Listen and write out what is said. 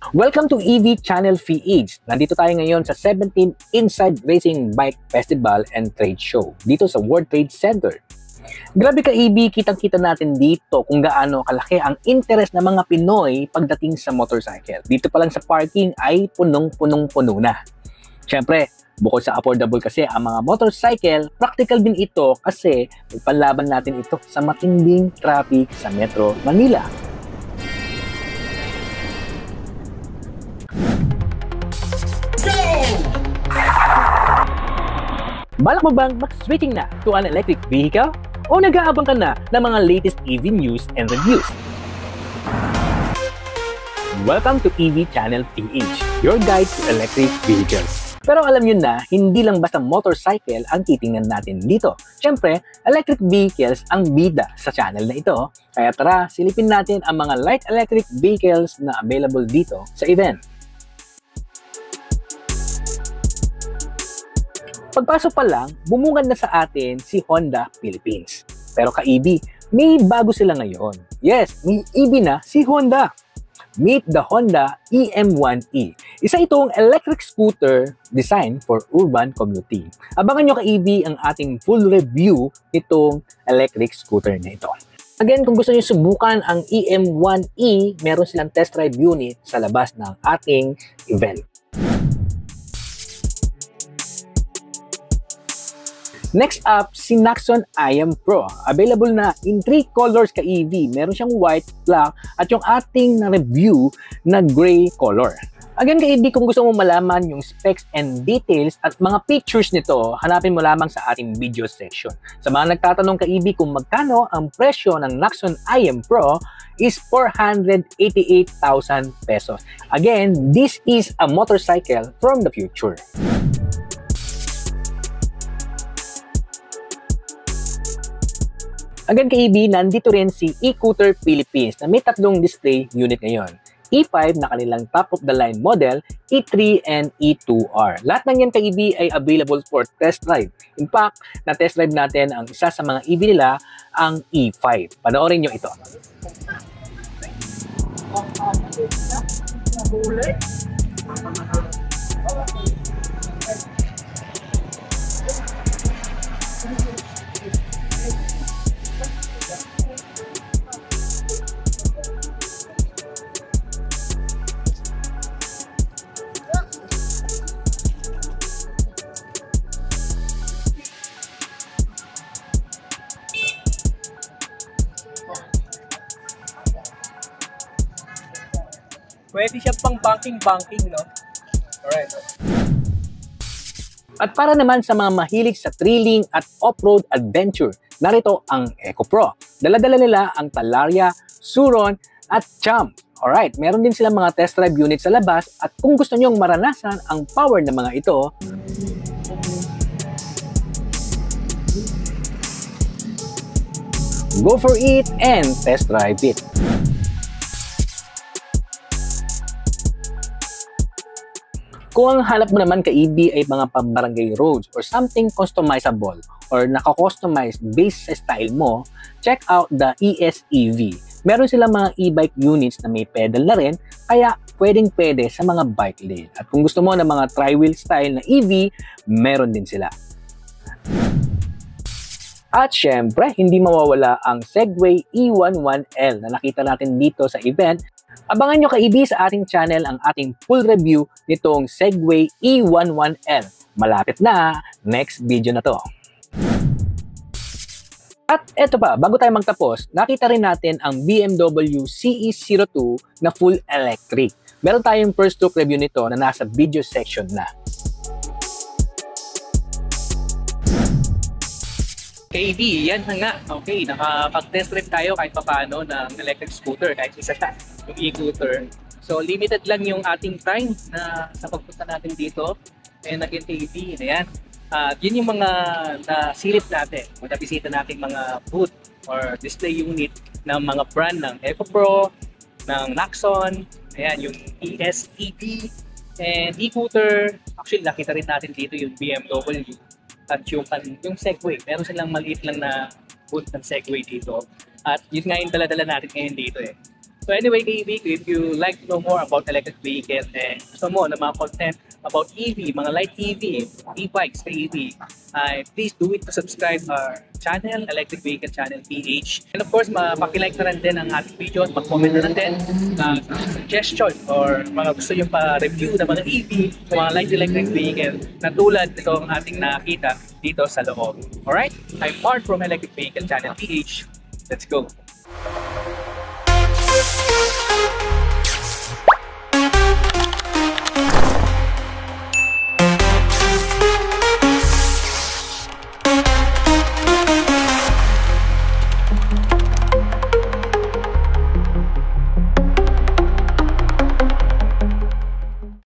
Welcome to EV Channel PH. Nandito tayo ngayon sa 17 Inside Racing Bike Festival and Trade Show dito sa World Trade Center. Grabe ka EV, kitang-kita natin dito kung gaano kalaki ang interest ng mga Pinoy pagdating sa motorcycle. Dito pa lang sa parking ay punong-punong-puno na. Siyempre, bukod sa affordable kasi ang mga motorcycle, practical din ito kasi panlaban natin ito sa matinding traffic sa Metro Manila. Balak mo bang mag-switching na to an electric vehicle? O nag-aabang ka na ng mga latest EV news and reviews? Welcome to EV Channel PH, your guide to electric vehicles. Pero alam nyo na, hindi lang basta motorcycle ang titingnan natin dito. Siyempre, electric vehicles ang bida sa channel na ito. Kaya tara, silipin natin ang mga light electric vehicles na available dito sa event. Pagpasok pa lang, bumungad na sa atin si Honda Philippines. Pero ka-EB, may bago sila ngayon. Yes, may EB na si Honda. Meet the Honda EM1e. Isa itong electric scooter designed for urban commuting. Abangan nyo ka-EB ang ating full review nitong electric scooter na ito. Again, kung gusto niyo subukan ang EM1e, meron silang test drive unit sa labas ng ating event. Next up, si Naxon IM Pro. Available na in 3 colors ka EV. Meron siyang white, black, at yung ating na-review na gray color. Again ka EV, kung gusto mo malaman yung specs and details at mga pictures nito, hanapin mo lamang sa ating video section. Sa mga nagtatanong ka EV kung magkano ang presyo ng Naxon IM Pro is 488,000 pesos. Again, this is a motorcycle from the future. Again kay nandito rin si e-Cooter Philippines na may tatlong display unit ngayon. E5 na kanilang top-of-the-line model, E3 and E2R. Lahat ng yan kay ay available for test drive. In fact, na-test drive natin ang isa sa mga EV nila, ang E5. Panoorin nyo ito. Nahuli? Pwede siya pang banking-banking, no? Alright. At para naman sa mga mahilig sa thrilling at off-road adventure, narito ang Eco Pro. Daladala nila ang Talaria, Suron at Champ. Alright, meron din silang mga test drive unit sa labas at kung gusto nyong maranasan ang power ng mga ito, go for it and test drive it. Kung ang hanap mo naman ka EB ay mga pambarangay roads or something customizable or nakakustomize based sa style mo, check out the ESEV. Meron silang mga e-bike units na may pedal na rin, kaya pwedeng pwede sa mga bike lane. At kung gusto mo ng mga tri-wheel style na EV, meron din sila. At syempre, hindi mawawala ang Segway E11L na nakita natin dito sa event Abangan nyo kaibi sa ating channel ang ating full review nitong Segway E11L. Malapit na, next video na to. At eto pa, bago tayo magtapos, nakita rin natin ang BMW CE02 na full electric. Meron tayong first look review nito na nasa video section na. KB, yan na nga. Okay, nakapag-test drive tayo kahit pa paano ng electric scooter, kahit isa yung e-scooter. So, limited lang yung ating time na sa pagpunta natin dito. And again, KB, ayan. Uh, yun yung mga nasilip natin, mga bisita natin mga booth or display unit ng mga brand ng EcoPro, ng Naxon, ayan, yung ESEB, and e-scooter. Actually, nakita rin natin dito yung BMW at yung, yung Segway. Meron silang maliit lang na booth ng Segway dito. At yun nga yung dala-dala natin ngayon dito eh. So anyway, KEB, if you like to know more about electric vehicle and gusto mo na mga content about EV, mga light EV, e-bikes, KEB, uh, please do it to subscribe our channel, Electric Vehicle Channel PH. And of course, mapakilike na rin din ang ating video at mag-comment na rin din uh, suggestion or mga gusto yung pa-review ng mga EV, mga light electric vehicle na tulad nitong ating nakita dito sa loob. Alright? I'm Mark from Electric Vehicle Channel PH. Let's go!